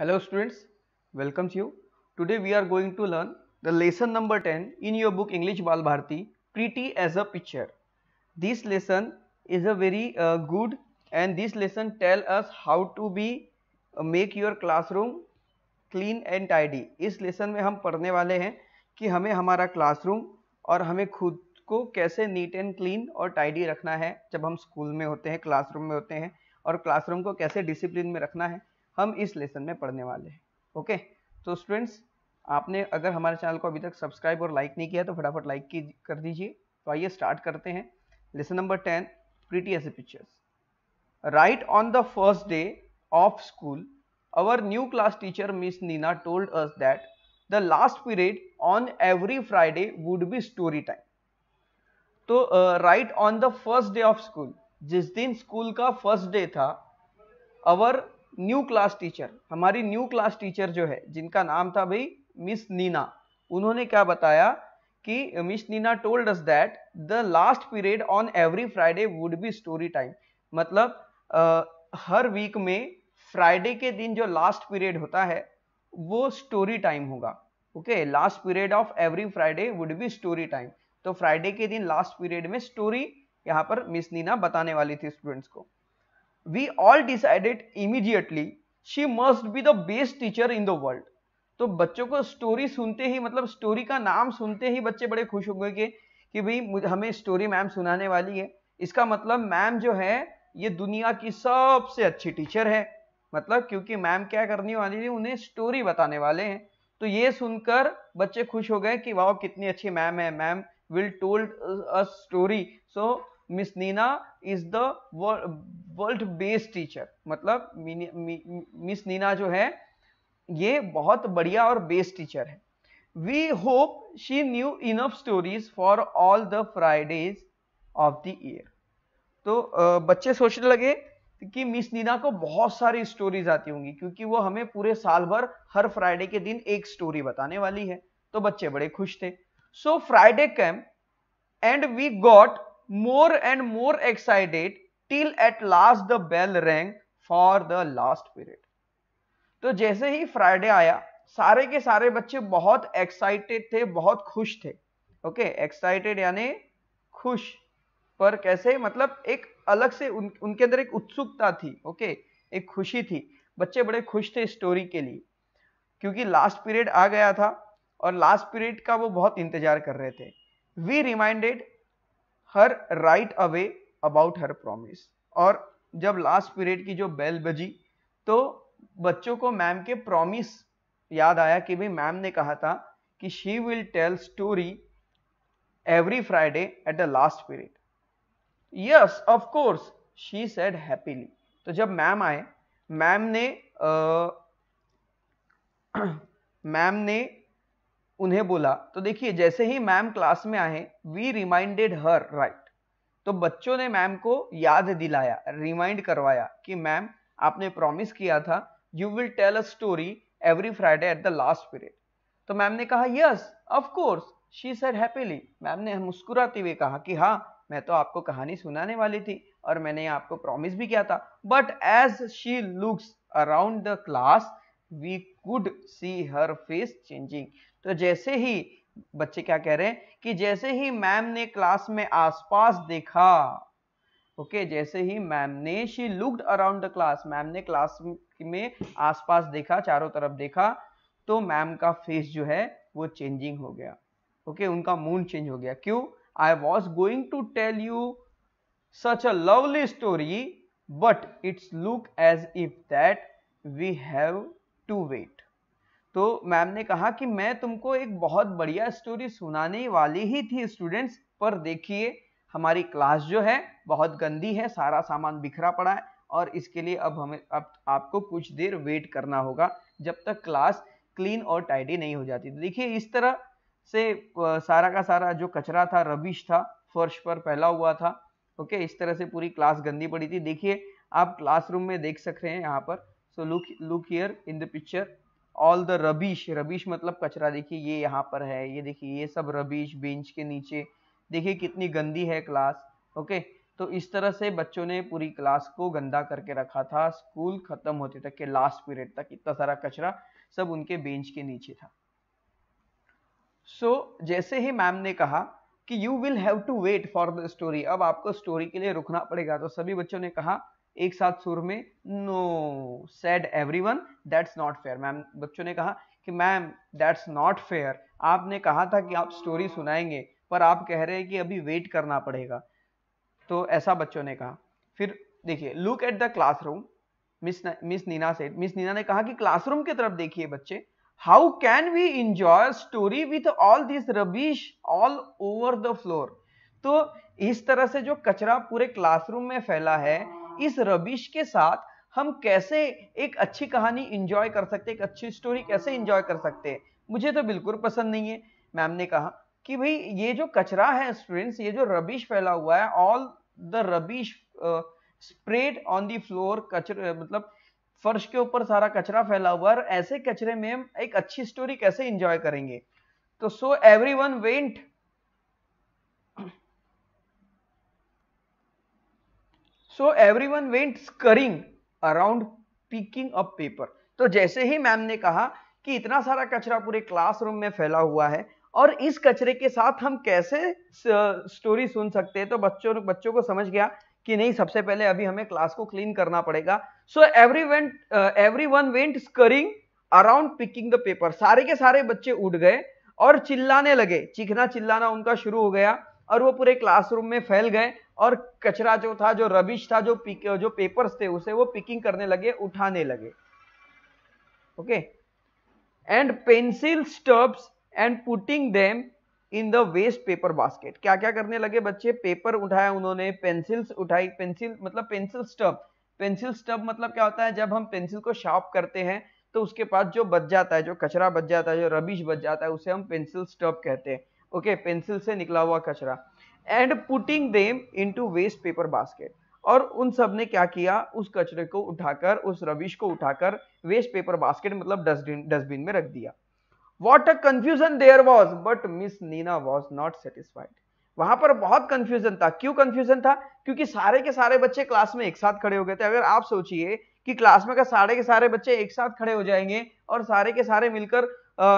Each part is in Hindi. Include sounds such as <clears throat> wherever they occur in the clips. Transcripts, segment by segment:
Hello students, welcomes you. Today we are going to learn the lesson number 10 in your book English Bal Bharti, Pretty as a Picture. This lesson is a very uh, good and this lesson tell us how to be uh, make your classroom clean and tidy. इस लेसन में हम पढ़ने वाले हैं कि हमें हमारा क्लासरूम और हमें खुद को कैसे नीट एंड क्लीन और टाइडी रखना है जब हम स्कूल में होते हैं क्लासरूम में होते हैं और क्लासरूम को कैसे डिसिप्लिन में रखना है हम इस लेसन में पढ़ने वाले हैं ओके तो स्टूडेंट्स आपने अगर हमारे चैनल को अभी तक सब्सक्राइब और लाइक नहीं किया तो फटाफट लाइक की, कर दीजिए। तो आइए स्टार्ट करते हैं। Lesson number ten pretty as pictures right on the first day of school our new class teacher, miss nina told us that the last period on every friday would be story time. तो right on the first day of school जिस दिन स्कूल का फ़र्स्ट डे था अवर न्यू क्लास टीचर हमारी न्यू क्लास टीचर जो है जिनका नाम था भाई मिस नीना उन्होंने क्या बताया कि miss Neena told us that the last period on every Friday would be story time मतलब uh, हर वीक में फ्राइडे के दिन जो लास्ट पीरियड होता है वो स्टोरी टाइम होगा। Okay last period of every Friday would be story time तो फ्राइडे के दिन लास्ट पीरियड में स्टोरी यहाँ पर मिस नीना बताने वाली थी स्टूडेंट्स को। We all decided immediately she must be the best teacher in the world तो बच्चों को स्टोरी सुनते ही मतलब स्टोरी का नाम सुनते ही बच्चे बड़े खुश हो गए कि कि भाई हमें स्टोरी मैम सुनाने वाली है। इसका मतलब मैम जो है, ये दुनिया की सबसे अच्छी टीचर है। मतलब क्योंकि मैम क्या करने वाली थी, उन्हें स्टोरी बताने वाले हैं। तो ये सुनकर बच्चे खुश हो गए कि वाह कितनी अच्छी मैम है। Ma'am will told a story so miss Neena is the world based teacher मतलब मिस नीना जो है, ये बहुत बढ़िया और बेस्ट टीचर है। We hope she knew enough stories for all the Fridays of the year तो बच्चे सोचने लगे कि मिस नीना को बहुत सारी स्टोरीज आती होंगी, क्योंकि वो हमें पूरे साल भर हर फ्राइडे के दिन एक स्टोरी बताने वाली है। तो बच्चे बड़े खुश थे। So Friday came and we got more and more excited till at last the bell rang for the last period तो जैसे ही फ्राइडे आया सारे के सारे बच्चे बहुत एक्साइटेड थे बहुत खुश थे। ओके एक्साइटेड यानी खुश। पर कैसे? मतलब एक अलग से उन, उनके अंदर एक उत्सुकता थी। Okay okay? एक खुशी थी। बच्चे बड़े खुश थे स्टोरी के लिए। क्योंकि लास्ट पीरियड आ गया था और लास्ट पीरियड का वो बहुत इंतज़ार कर रहे थे। We reminded her right away about her promise. और जब लास्ट पीरियड की जो बेल बजी तो बच्चों को मैम के प्रॉमिस याद आया कि भाई मैम ने कहा था कि she will tell story every Friday at the last period yes of course she said happily तो जब मैम आए, मैम ने <clears throat> मैम ने उन्हें बोला तो देखिए, जैसे ही मैम क्लास में आए वी रिमाइंडेड हर राइट तो बच्चों ने मैम को याद दिलाया रिमाइंड करवाया कि मैम, आपने प्रॉमिस किया था you will tell a story every Friday at the last period तो मैम ने कहा yes of course she said happily ma'am ने मुस्कुराते हुए कहा कि हाँ मैं तो आपको कहानी सुनाने वाली थी और मैंने आपको प्रॉमिस भी किया था but as she looks around the class we could see her face changing तो जैसे ही बच्चे क्या कह रहे हैं कि जैसे ही मैम ने क्लास में आसपास देखा ओके okay, जैसे ही मैम ने she looked around the class ma'am ने क्लास में आसपास देखा चारों तरफ़ देखा तो मैम का फेस जो है वो चेंजिंग हो गया ओके okay, उनका मूड चेंज हो गया क्यों I was going to tell you such a lovely story but it's look as if that we have to wait. तो मैम ने कहा कि मैं तुमको एक बहुत बढ़िया स्टोरी सुनाने वाली ही थी स्टूडेंट्स पर देखिए, हमारी क्लास जो है, बहुत गंदी है, सारा सामान बिखरा पड़ा है, और इसके लिए अब हमें, अब आपको कुछ देर वेट करना होगा, जब तक क्लास क्लीन और टाइडी नहीं हो जाती। तो देखिए, इस तरह से सारा का सारा जो कचरा था रबिश था, फर्श पर फैला हुआ था, ओके, इस तरह से पूरी क्लास गंदी पड़ी थी। देखिए, आप क्लासरूम में देख सकते हैं यहाँ पर। So look look here in the picture all the rubbish rubbish मतलब कचरा देखिए ये यहाँ पर है ये देखिए ये सब रबिश बेंच के नीचे। देखिए कितनी गंदी है क्लास ओके तो इस तरह से बच्चों ने पूरी क्लास को गंदा करके रखा था। स्कूल खत्म होते तक के लास्ट पीरियड तक इतना सारा कचरा सब उनके बेंच के नीचे था। सो so, जैसे ही मैम ने कहा कि you will have to wait for the story अब आपको स्टोरी के लिए रुकना पड़ेगा तो सभी बच्चों ने कहा एक साथ सुर में no said everyone that's not fair ma'am, बच्चों ने कहा कि, मैम दैट्स नॉट फेयर आपने कहा था कि आप स्टोरी सुनाएँगे, पर आप कह रहे हैं कि अभी वेट करना पड़ेगा। तो ऐसा बच्चों ने कहा। फिर देखिए look at the classroom miss miss Neena से मिस नीना ने कहा कि क्लासरूम की तरफ़ देखिए बच्चे। How can we enjoy story with all this rubbish all over the floor तो इस तरह से जो कचरा पूरे क्लासरूम में फैला है इस रबिश के साथ हम कैसे एक अच्छी कहानी इंजॉय कर सकते एक अच्छी स्टोरी कैसे इंजॉय कर सकते हैं? मुझे तो बिल्कुल पसंद नहीं है। मैम ने कहा कि भाई, ये जो कचरा है स्टूडेंट्स ये जो रबिश फैला हुआ है all the rubbish spread on the floor कचरे मतलब फर्श के ऊपर सारा कचरा फैला हुआ है ऐसे कचरे में हम एक अच्छी स्टोरी कैसे इंजॉय करेंगे? तो so everyone went so everyone went scurrying around picking up paper तो जैसे ही मैम ने कहा कि इतना सारा कचरा पूरे क्लासरूम में फैला हुआ है और इस कचरे के साथ हम कैसे स्टोरी सुन सकते हैं तो बच्चों बच्चों को समझ गया कि नहीं, सबसे पहले अभी हमें क्लास को क्लीन करना पड़ेगा। So every went everyone went scurrying around picking the paper सारे के सारे बच्चे उठ गए और चिल्लाने लगे। चीखना चिल्लाना उनका शुरू हो गया और वो पूरे क्लासरूम में फैल गए और कचरा जो था, जो रबिश था, जो पिक जो पेपर्स थे, उसे वो पिकिंग करने लगे, उठाने लगे। Okay and pencil stubs and putting them in the waste paper basket क्या क्या करने लगे बच्चे? पेपर उठाया उन्होंने पेंसिल्स उठाई। पेंसिल मतलब पेंसिल स्टब पेंसिल स्टब मतलब क्या होता है? जब हम पेंसिल को शार्प करते हैं तो उसके पास जो बच जाता है, जो कचरा बच जाता है, जो रबिश बच जाता है, उसे हम पेंसिल स्टब कहते हैं। ओके पेंसिल से निकला हुआ कचरा। And putting them into waste paper basket और उन सबने क्या किया? उस कचरे को उठाकर, उस रविश को उठाकर वेस्ट पेपर बास्केट मतलब डस्टबिन डस्टबिन में रख दिया। What a confusion there was but miss Neena was not satisfied वहाँ पर बहुत कंफ्यूजन था। क्यों कंफ्यूजन था? क्योंकि सारे के सारे बच्चे क्लास में एक साथ खड़े हो गए थे। अगर आप सोचिए कि क्लास में का सारे के सारे बच्चे एक साथ खड़े हो जाएँगे और सारे के सारे मिलकर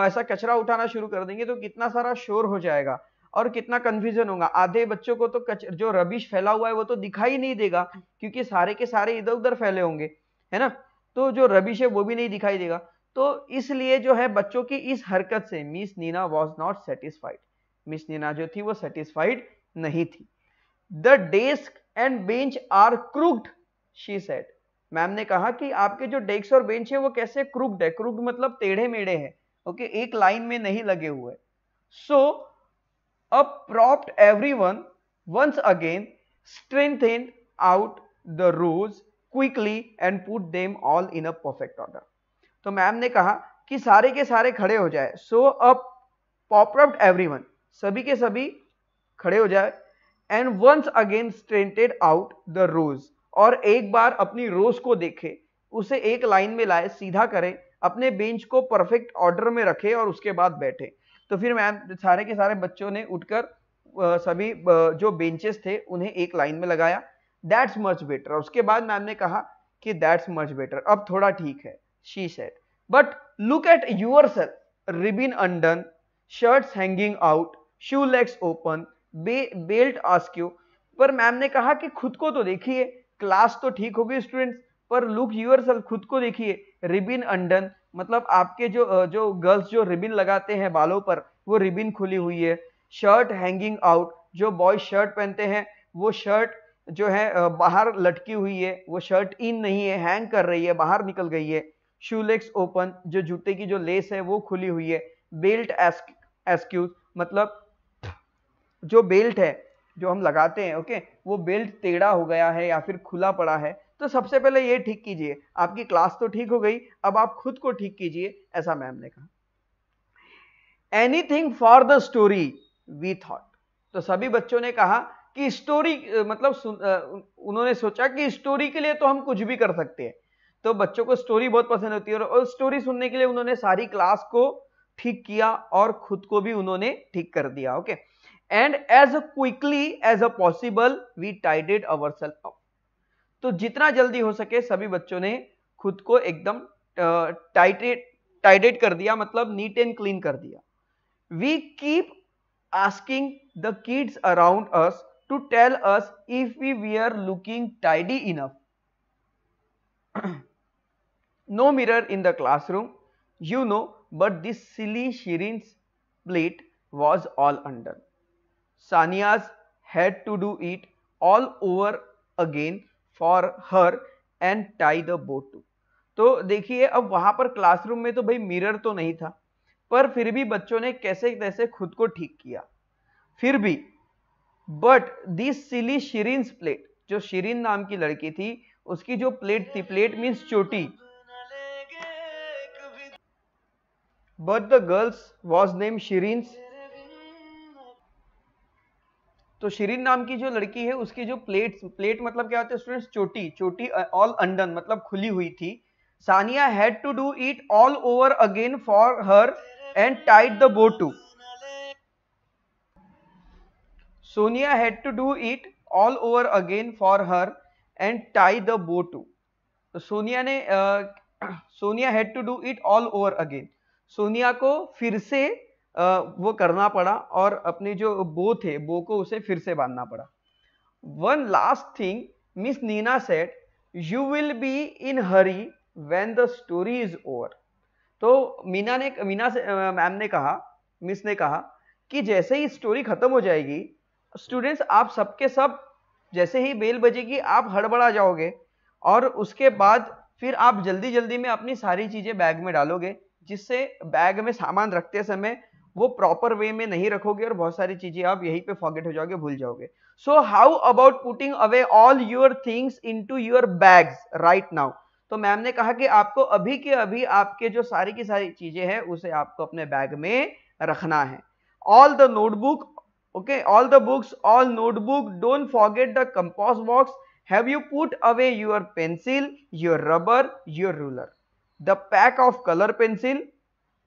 ऐसा कचरा उठाना शुरू कर देंगे तो कितना सारा शोर हो जाएगा। और कितना कंफ्यूजन होगा। आधे बच्चों को तो कच, जो रबिश फैला हुआ है वो तो दिखाई नहीं देगा क्योंकि सारे के सारे इधर उधर फैले होंगे है ना? तो जो रबिश है वो भी नहीं दिखाई देगा। तो इसलिए जो है बच्चों की इस हरकत से miss Neena was not satisfied miss Neena जो थी वो सेटिस्फाइड नहीं थी। The desk and bench are crooked she said ma'am ने कहा कि आपके जो डेस्क और बेंच है वो कैसे क्रूक्ड है? क्रूक्ड मतलब टेढ़े मेढ़े हैं। Okay okay? एक लाइन में नहीं लगे हुए। सो अब propped everyone once again straightened out the rows quickly and put them all in a perfect order तो मैम ने कहा कि सारे के सारे खड़े हो जाए। सो अप पॉपअप एवरीवन सभी के सभी खड़े हो जाए and once again straightened out the rows और एक बार अपनी रोज को देखे, उसे एक लाइन में लाए, सीधा करें, अपने बेंच को परफेक्ट ऑर्डर में रखे और उसके बाद बैठे। तो फिर मैम सारे के सारे बच्चों ने उठकर सभी जो बेंचेस थे उन्हें एक लाइन में लगाया। दैट्स मच बेटर उसके बाद मैम ने कहा कि दैट्स मच बेटर अब थोड़ा ठीक है। She said. But look at yourself. Ribbon undone, shirts hanging out, shoe legs open, belt askew. पर मैम ने कहा कि खुद को तो देखिए। क्लास तो ठीक होगी स्टूडेंट्स पर लुक यूर सेल्फ खुद को देखिए. रिबिन अंडन मतलब आपके जो जो गर्ल्स जो रिबिन लगाते हैं बालों पर, वो रिबिन खुली हुई है। शर्ट हैंगिंग आउट जो बॉय शर्ट पहनते हैं, वो शर्ट जो है बाहर लटकी हुई है, वो शर्ट इन नहीं है हैंग कर रही है, बाहर निकल गई है। शू लेग्स ओपन जो जूते की जो लेस है, वो खुली हुई है। बेल्ट एस्क्यूज मतलब जो बेल्ट है, जो हम लगाते हैं ओके वो बेल्ट टेढ़ा हो गया है या फिर खुला पड़ा है तो सबसे पहले ये ठीक कीजिए, आपकी क्लास तो ठीक हो गई, अब आप खुद को ठीक कीजिए, ऐसा मैम ने कहा। Anything for the story we thought तो सभी बच्चों ने कहा कि स्टोरी मतलब उन्होंने सोचा कि स्टोरी के लिए तो हम कुछ भी कर सकते हैं। तो बच्चों को स्टोरी बहुत पसंद होती है और स्टोरी सुनने के लिए उन्होंने सारी क्लास को ठीक किया और खुद को भी उन्होंने ठीक कर दिया okay and as quickly as a possible we tidied our self तो जितना जल्दी हो सके सभी बच्चों ने खुद को एकदम टाइटेड टाइडेट कर दिया मतलब नीट एंड क्लीन कर दिया। We keep asking the kids around us to tell us if we we are looking tidy enough no mirror in the classroom you know but this silly Shireen plait was all under Sania's had to do it all over again for her and tie the bow to. तो देखिए, अब वहाँ पर क्लासरूम में तो भाई मिरर तो नहीं था, पर फिर भी बच्चों ने कैसे कैसे खुद को ठीक किया फिर भी but this silly Shireen plait जो शिरीन नाम की लड़की थी, उसकी जो प्लेट थी प्लेट मीन्स चोटी but the girls was name Shireen. तो शिरीन नाम की जो लड़की है, उसकी जो प्लेट प्लेट मतलब क्या होता है स्टूडेंट्स चोटी चोटी ऑल अंडन मतलब खुली हुई थी। Sania had to do it all over again for her and tight the bow too Sonia had to do it all over again for her and tie the bow too तो सोनिया ने <clears throat> Sonia had to do it all over again Sonia को फिर से वो करना पड़ा और अपने जो बो थे, बो को उसे फिर से बांधना पड़ा। One last thing miss Neena said you will be in hurry when the story is over तो मीना ने, मीना से मैम ने कहा मिस ने कहा कि जैसे ही स्टोरी खत्म हो जाएगी स्टूडेंट्स आप सबके सब, जैसे ही बेल बजेगी, आप हड़बड़ा जाओगे और उसके बाद फिर आप जल्दी जल्दी में अपनी सारी चीज़ें बैग में डालोगे, जिससे बैग में सामान रखते समय वो प्रॉपर वे में नहीं रखोगे और बहुत सारी चीज़ें आप यहीं पे फॉरगेट हो जाओगे, भूल जाओगे। So how about putting away all your things into your bags right now तो मैम ने कहा कि आपको अभी के अभी आपके जो सारी की सारी चीज़ें हैं, उसे आपको अपने बैग में रखना है। All the notebook okay all the books all notebook don't forget the compass box have you put away your pencil your rubber your ruler the pack of colour pencil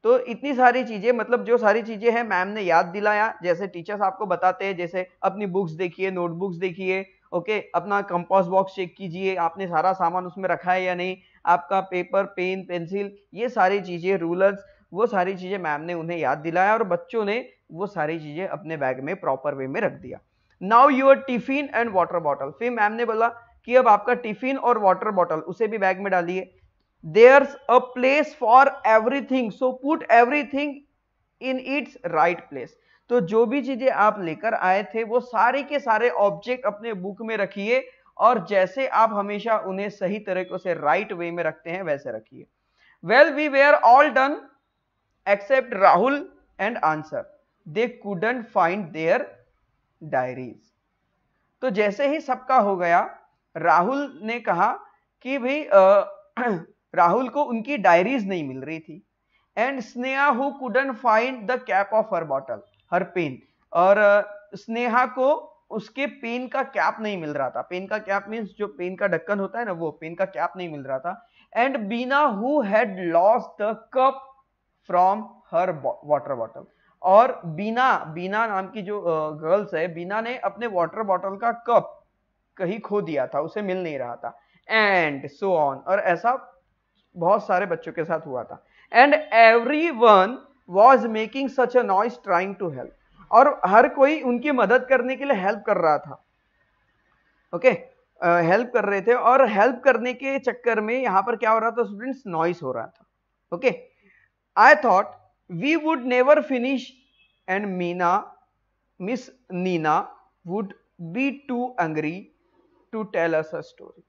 तो इतनी सारी चीज़ें मतलब जो सारी चीज़ें हैं, मैम ने याद दिलाया। जैसे टीचर्स आपको बताते हैं, जैसे अपनी बुक्स देखिए नोटबुक्स देखिए ओके अपना कंपोस्ट बॉक्स चेक कीजिए, आपने सारा सामान उसमें रखा है या नहीं? आपका पेपर पेन पेंसिल ये सारी चीज़ें रूलर्स वो सारी चीज़ें मैम ने उन्हें याद दिलाया और बच्चों ने वो सारी चीज़ें अपने बैग में प्रॉपर वे में रख दिया। Now your tiffin and water bottle फिर मैम ने बोला कि अब आपका टिफ़िन और वाटर बॉटल उसे भी बैग में डालिए। There's a place for everything. So put everything in its right place. तो जो भी चीज़ें आप लेकर आए थे, वो सारे के सारे ऑब्जेक्ट अपने बुक में रखिए और जैसे आप हमेशा उन्हें सही तरीके से राइट वे में रखते हैं, वैसे रखिए। Well we were all done except Rahul and Ansar they couldn't find their diaries तो जैसे ही सबका हो गया राहुल ने कहा कि भाई राहुल को उनकी डायरीज नहीं मिल रही थी। And Sneha who couldn't find the cap of her bottle her pen और स्नेहा को उसके पेन का कैप नहीं मिल रहा था। पेन का कैप मीन्स जो पेन का ढक्कन होता है ना, वो पेन का कैप नहीं मिल रहा था। And Beena who had lost the cup from her water bottle और बीना बीना नाम की जो गर्ल्स है, बीना ने अपने वाटर बॉटल का कप कहीं खो दिया था, उसे मिल नहीं रहा था। एंड सो ऑन और ऐसा बहुत सारे बच्चों के साथ हुआ था। And everyone was making such a noise trying to help और हर कोई उनकी मदद करने के लिए हेल्प कर रहा था। Okay okay? हेल्प uh, कर रहे थे और हेल्प करने के चक्कर में यहाँ पर क्या हो रहा था स्टूडेंट्स नॉइस हो रहा था। Okay I thought we would never finish and Meena miss Neena would be too angry to tell us a story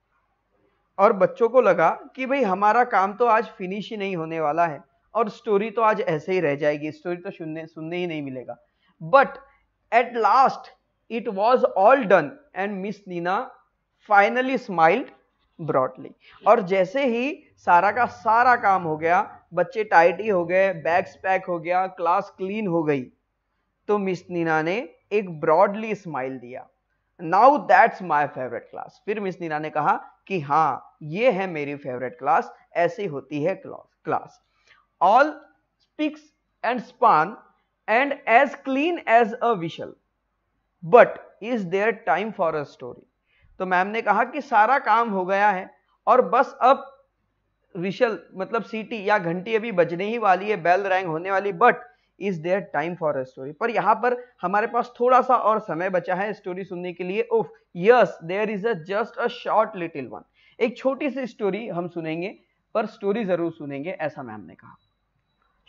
और बच्चों को लगा कि भाई हमारा काम तो आज फिनिश ही नहीं होने वाला है और स्टोरी तो आज ऐसे ही रह जाएगी स्टोरी तो सुनने सुनने ही नहीं मिलेगा। But at last it was all done and miss Neena finally smiled broadly और जैसे ही सारा का सारा काम हो गया, बच्चे टाइटी हो गए बैग्स पैक हो गया क्लास क्लीन हो गई तो मिस नीना ने एक ब्रॉडली स्माइल दिया। Now that's my favourite class फिर मिस नीना ने कहा कि हाँ ये है मेरी फेवरेट क्लास ऐसी होती है class all spicks and span and as clean as a whistle but is there time for a story तो मैम ने कहा कि सारा काम हो गया है और बस अब विशल मतलब सीटी या घंटी अभी बजने ही वाली है बेल रैंग होने वाली but is there time for a story. पर यहाँ पर हमारे पास थोड़ा सा और समय बचा है स्टोरी सुनने के लिए। ओफ yes, there is a just a short little one. एक छोटी सी स्टोरी हम सुनेंगे, पर स्टोरी ज़रूर सुनेंगे, ऐसा मैम ने कहा।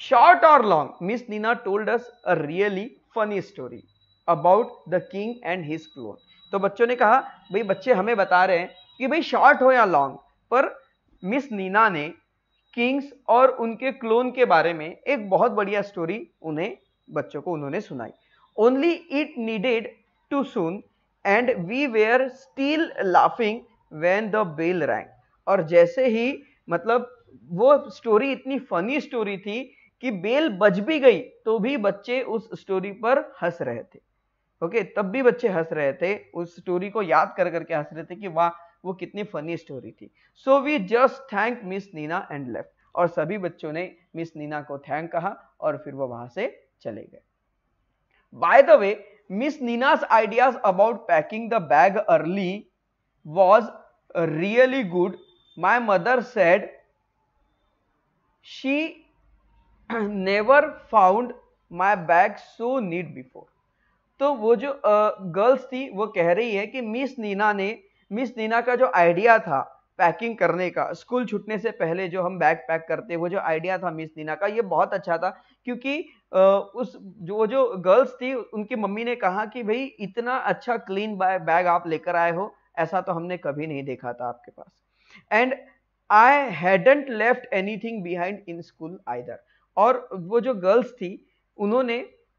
शॉर्ट और long, miss Nina told us a really funny story about the king and his clown. तो बच्चों ने कहा, भाई, बच्चे हमें बता रहे हैं कि भाई, शॉर्ट हो या लॉन्ग, पर मिस नीना ने किंग्स और उनके क्लोन के बारे में एक बहुत बढ़िया स्टोरी उन्हें बच्चों को उन्होंने सुनाई। Only it needed too soon and we were still laughing when the bell rang और जैसे ही मतलब वो स्टोरी इतनी फनी स्टोरी थी कि बेल बज भी गई तो भी बच्चे उस स्टोरी पर हंस रहे थे। ओके okay, तब भी बच्चे हंस रहे थे उस स्टोरी को याद कर करके हंस रहे थे कि वाह वो कितनी फनी स्टोरी थी। So we just thank miss Nina and left और सभी बच्चों ने मिस नीना को थैंक कहा और फिर वो वहाँ से चले गए। By the way miss Nina's ideas about packing the bag early was really good my mother said she never found my bag so neat before तो वो जो गर्ल्स थी, वो कह रही है कि मिस नीना ने मिस नीना का जो आइडिया था पैकिंग करने का, स्कूल छूटने से पहले जो हम बैग पैक करते, वो जो आइडिया था मिस नीना का, ये बहुत अच्छा था। क्योंकि उस जो जो गर्ल्स थी, उनकी मम्मी ने कहा कि भाई, इतना अच्छा क्लीन बैग आप लेकर आए हो, ऐसा तो हमने कभी नहीं देखा था आपके पास। And I hadn't left anything behind in school either और वो जो गर्ल्स थी, उन्होंने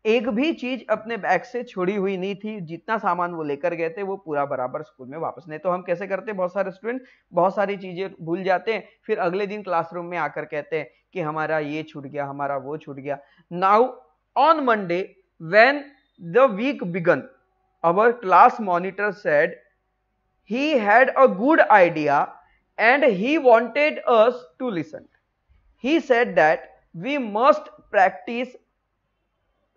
एक भी चीज़ अपने बैग से छोड़ी हुई नहीं थी। जितना सामान वो लेकर गए थे, वो पूरा बराबर स्कूल में वापस नहीं। तो हम कैसे करते? बहुत सारे स्टूडेंट बहुत सारी चीज़ें भूल जाते हैं। फिर अगले दिन क्लासरूम में आकर कहते हैं कि हमारा ये छूट गया, हमारा वो छूट गया। Now on Monday when the week began our class monitor said he had a good idea and he wanted us to listen he said that we must practice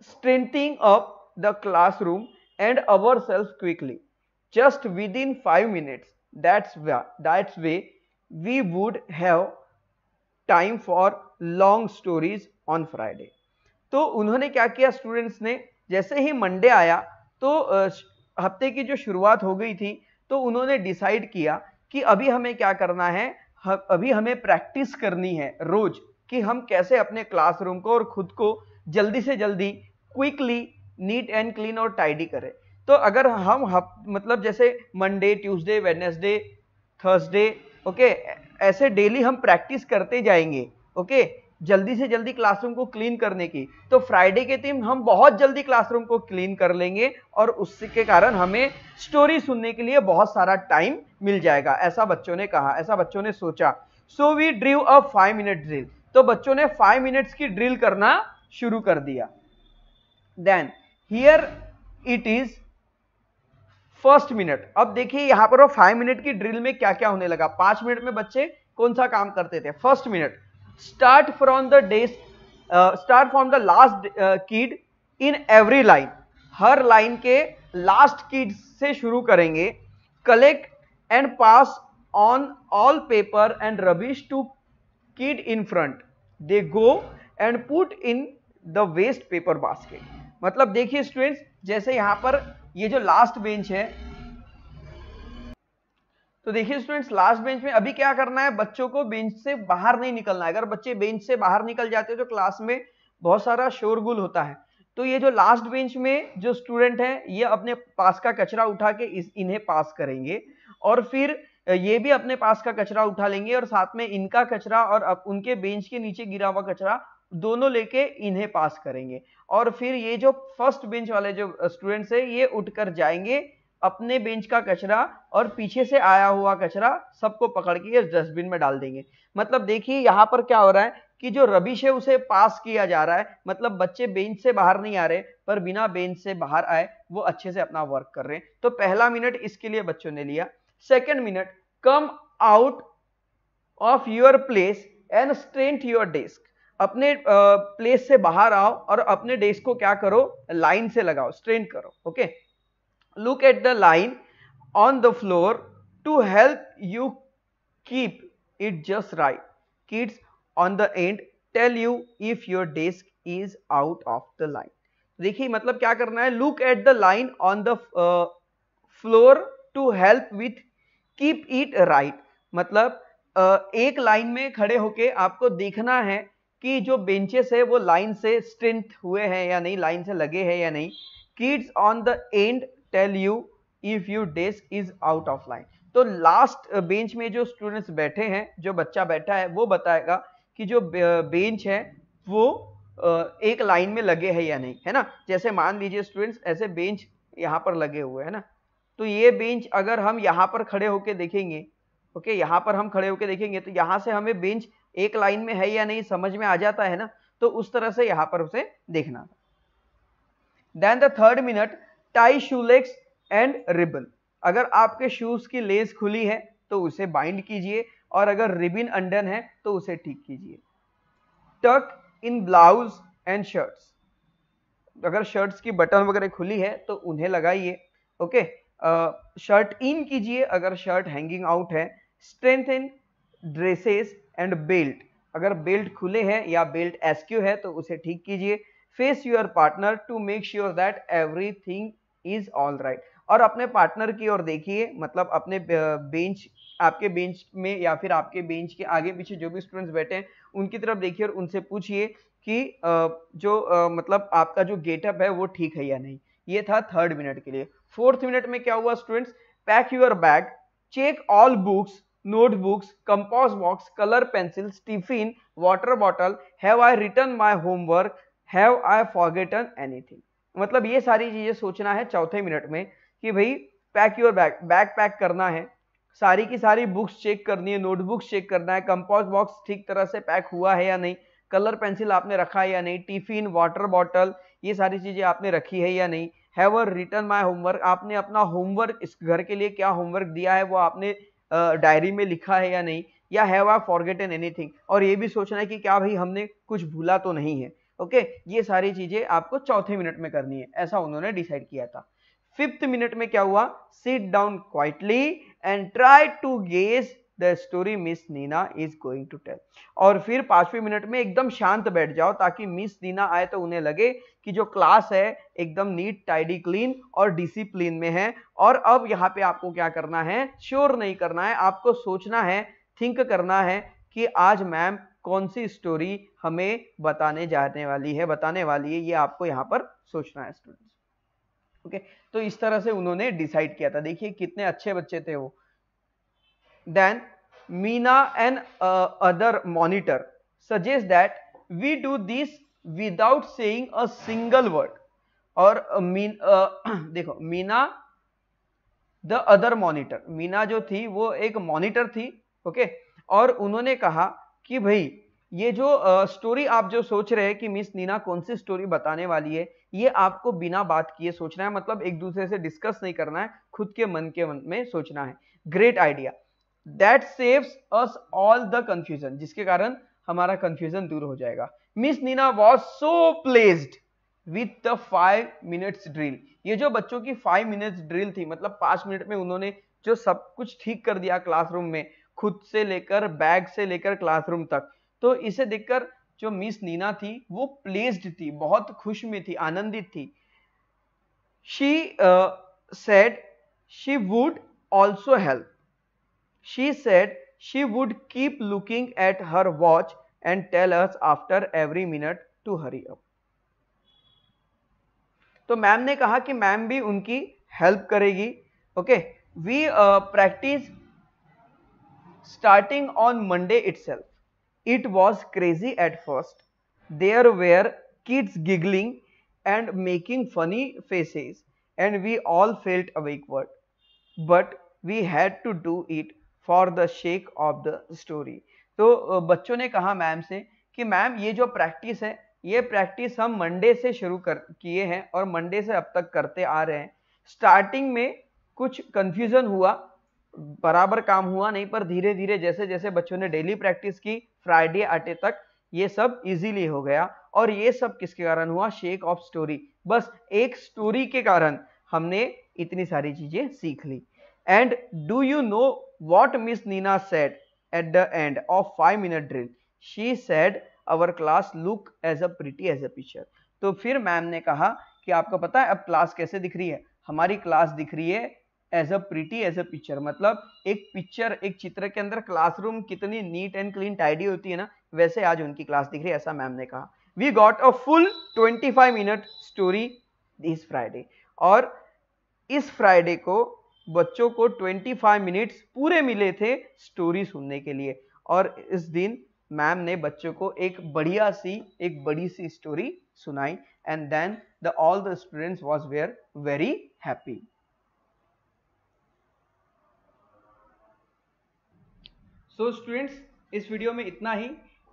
strengthening up the classroom and ourselves quickly just within 5 minutes that's why that's way we would have time for long stories on friday तो उन्होंने क्या किया स्टूडेंट्स ने जैसे ही मंडे आया तो हफ़्ते की जो शुरुआत हो गई थी तो उन्होंने डिसाइड किया कि अभी हमें क्या करना है अभी हमें प्रैक्टिस करनी है रोज कि हम कैसे अपने क्लासरूम को और खुद को जल्दी से जल्दी क्विकली नीट एंड क्लीन और टाइडी करें। तो अगर हम हफ, मतलब जैसे Monday Tuesday Wednesday Thursday okay ऐसे डेली हम प्रैक्टिस करते जाएँगे ओके जल्दी से जल्दी क्लासरूम को क्लीन करने की तो फ्राइडे के दिन हम बहुत जल्दी क्लासरूम को क्लीन कर लेंगे और उसके कारण हमें स्टोरी सुनने के लिए बहुत सारा टाइम मिल जाएगा ऐसा बच्चों ने कहा ऐसा बच्चों ने सोचा। So we drew a five minute drill तो बच्चों ने फाइव मिनट्स की ड्रिल करना शुरू कर दिया। Then here it is first minute अब देखिए यहाँ पर फाइव मिनट की ड्रिल में क्या क्या होने लगा? पाँच मिनट में बच्चे कौन सा काम करते थे? First minute start from the desk start from the last kid in every line हर लाइन के लास्ट किड से शुरू करेंगे। Collect and pass on all paper and rubbish to kid in front they go and put in the waste paper basket मतलब देखिए स्टूडेंट्स जैसे यहाँ पर ये जो लास्ट बेंच है तो देखिए स्टूडेंट्स लास्ट बेंच में अभी क्या करना है? बच्चों को बेंच से बाहर नहीं निकलना है। अगर बच्चे बेंच से बाहर निकल जाते हैं तो क्लास में बहुत सारा शोरगुल होता है। तो ये जो लास्ट बेंच में जो स्टूडेंट है, ये अपने पास का कचरा उठा के इस, इन्हें पास करेंगे। और फिर ये भी अपने पास का कचरा उठा लेंगे और साथ में इनका कचरा और उनके बेंच के नीचे गिरा हुआ कचरा दोनों लेके इन्हें पास करेंगे। और फिर ये जो फ़र्स्ट बेंच वाले जो स्टूडेंट्स है, ये उठकर जाएँगे, अपने बेंच का कचरा और पीछे से आया हुआ कचरा सबको पकड़ के इस डस्टबिन में डाल देंगे। मतलब देखिए, यहाँ पर क्या हो रहा है कि जो रबिश है, उसे पास किया जा रहा है। मतलब बच्चे बेंच से बाहर नहीं आ रहे, पर बिना बेंच से बाहर आए, वो अच्छे से अपना वर्क कर रहे हैं। तो पहला मिनट इसके लिए बच्चों ने लिया। Second minute come out of your place and strength your desk अपने प्लेस से बाहर आओ और अपने डेस्क को क्या करो लाइन से लगाओ स्ट्रेन करो okay look at the line on the floor to help you keep it just right. Kids on the end tell you if your desk is out of the line. देखिए मतलब क्या करना है look at the line on the floor to help with keep it right मतलब uh, एक लाइन में खड़े होके आपको देखना है कि जो बेंचेस है, वो लाइन से स्ट्रेंथ हुए हैं या नहीं लाइन से लगे हैं या नहीं kids on the end tell you if you desk is out of line तो लास्ट बेंच में जो स्टूडेंट्स बैठे हैं, जो बच्चा बैठा है, वो बताएगा कि जो बेंच है, वो एक लाइन में लगे हैं या नहीं, है ना? जैसे मान लीजिए स्टूडेंट्स ऐसे बेंच यहाँ पर लगे हुए हैं ना? तो ये बेंच अगर हम यहाँ पर खड़े होके देखेंगे ओके यहाँ पर हम खड़े होके देखेंगे तो यहाँ से हमें बेंच एक लाइन में है या नहीं, समझ में आ जाता है ना तो उस तरह से यहाँ पर उसे देखना। था then the third minute tie shoelaces and ribbon अगर आपके शूज़ की लेस खुली है तो उसे बाइंड कीजिए, और अगर रिबिन अंडन है तो उसे ठीक कीजिए। Tuck in blouse and shirts अगर शर्ट्स की बटन वगैरह खुली है तो उन्हें लगाइए ओके शर्ट इन कीजिए, अगर शर्ट हैंगिंग आउट है। Strength in dresses and belt अगर बेल्ट खुले हैं या बेल्ट एसक्यू है तो उसे ठीक कीजिए। Face your partner to make sure that everything is all right और अपने पार्टनर की ओर देखिए मतलब अपने बेंच आपके बेंच में या फिर आपके बेंच के आगे पीछे जो भी स्टूडेंट्स बैठे हैं, उनकी तरफ़ देखिए और उनसे पूछिए कि जो मतलब आपका जो गेटअप है, वो ठीक है या नहीं। ये था थर्ड मिनट के लिए। फोर्थ मिनट में क्या हुआ students pack your bag check all books notebooks, compass box, color pencils, tiffin, water bottle, have I written my homework, have I forgotten anything. मतलब ये सारी चीज़ें सोचना है चौथे मिनट में कि भाई pack your bag bag pack करना है सारी की सारी बुक्स चेक करनी है नोटबुक्स चेक करना है कंपोज बॉक्स ठीक तरह से पैक हुआ है या नहीं कलर पेंसिल आपने रखा है या नहीं टिफ़िन वाटर बॉटल ये सारी चीज़ें आपने रखी है या नहीं हैव रिटर्न माई होमवर्क आपने अपना होमवर्क इस घर के लिए क्या होमवर्क दिया है वो आपने डायरी में लिखा है या नहीं, या हैव आई फॉरगेटन एनीथिंग और ये भी सोचना है कि क्या भाई हमने कुछ भूला तो नहीं है। ओके? ये सारी चीज़ें आपको चौथे मिनट में करनी है। ऐसा उन्होंने डिसाइड किया था। फिफ्थ मिनट में क्या हुआ? Sit down quietly and try to guess the story miss Nina is going to tell और फिर पाँचवें मिनट में एकदम शांत बैठ जाओ ताकि मिस नीना आए तो उन्हें लगे कि जो क्लास है एकदम नीट टाइडी क्लीन और डिसिप्लिन में है। और अब यहाँ पे आपको क्या करना है? श्योर नहीं करना है आपको सोचना है थिंक करना है कि आज मैम कौन सी स्टोरी हमें बताने जाने वाली है बताने वाली है ये आपको यहाँ पर सोचना है स्टूडेंट्स ओके okay, तो इस तरह से उन्होंने डिसाइड किया था। देखिए कितने अच्छे बच्चे थे वो। Then Meena and uh, other monitor suggest that we do this without saying a single word. और मीन uh, <clears throat> देखो Meena the other monitor Meena जो थी वो एक मॉनिटर थी ओके और उन्होंने कहा कि भाई ये जो स्टोरी uh, आप जो सोच रहे हैं कि मिस नीना कौन सी स्टोरी बताने वाली है ये आपको बिना बात किए सोचना है। मतलब एक दूसरे से डिस्कस नहीं करना है खुद के मन के मन में सोचना है। Great idea that saves us all the confusion जिसके कारण हमारा कंफ्यूजन दूर हो जाएगा। Miss Nina was so pleased with the five minutes drill ये जो बच्चों की फाइव मिनट्स ड्रिल थी मतलब पाँच मिनट में उन्होंने जो सब कुछ ठीक कर दिया क्लासरूम में, खुद से लेकर बैग से लेकर क्लासरूम तक तो इसे देखकर जो मिस नीना थी, वो प्लेस्ड थी, बहुत खुश में थी, आनंदित थी। She said she would also help She said she would keep looking at her watch and tell us after every minute to hurry up. तो मैम ने कहा कि मैम भी उनकी हेल्प करेगी okay we practice starting on Monday itself it was crazy at first there were kids giggling and making funny faces and we all felt awkward but we had to do it for the sake of the story तो बच्चों ने कहा मैम से कि मैम ये जो प्रैक्टिस है, ये प्रैक्टिस हम मंडे से शुरू कर, किए हैं और मंडे से अब तक करते आ रहे हैं। स्टार्टिंग में कुछ कंफ्यूजन हुआ, बराबर काम हुआ नहीं, पर धीरे धीरे जैसे जैसे बच्चों ने डेली प्रैक्टिस की फ्राइडे आटे तक ये सब इजीली हो गया और ये सब किसके कारण हुआ? शेक ऑफ़ स्टोरी बस एक स्टोरी के कारण हमने इतनी सारी चीज़ें सीख ली। And do you know what Miss Neena said at the end of five minute drill she said our class look as a pretty as a picture तो फिर मैम ने कहा कि आपको पता है, अब क्लास कैसे दिख रही है? हमारी क्लास दिख रही है as a pretty as a picture मतलब एक पिक्चर एक चित्र के अंदर क्लासरूम कितनी नीट एंड क्लीन टाइडी होती है ना, वैसे आज उनकी क्लास दिख रही है, ऐसा मैम ने कहा। We got a full 25 minute story this Friday और इस फ्राइडे को बच्चों को 25 मिनट्स पूरे मिले थे स्टोरी सुनने के लिए। और इस दिन मैम ने बच्चों को एक बढ़िया सी, एक बड़ी सी स्टोरी सुनाई। And then the all the students was were very happy so students इस वीडियो में इतना ही।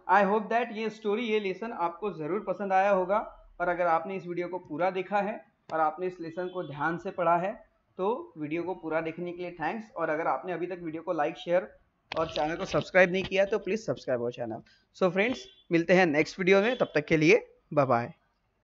आई होप दैट ये स्टोरी ये लेसन आपको ज़रूर पसंद आया होगा। और अगर आपने इस वीडियो को पूरा देखा है और आपने इस लेसन को ध्यान से पढ़ा है तो वीडियो को पूरा देखने के लिए थैंक्स और अगर आपने अभी तक वीडियो को लाइक शेयर और चैनल को सब्सक्राइब नहीं किया तो प्लीज़ सब्सक्राइब हो चैनल सो फ्रेंड्स मिलते हैं नेक्स्ट वीडियो में। तब तक के लिए बाय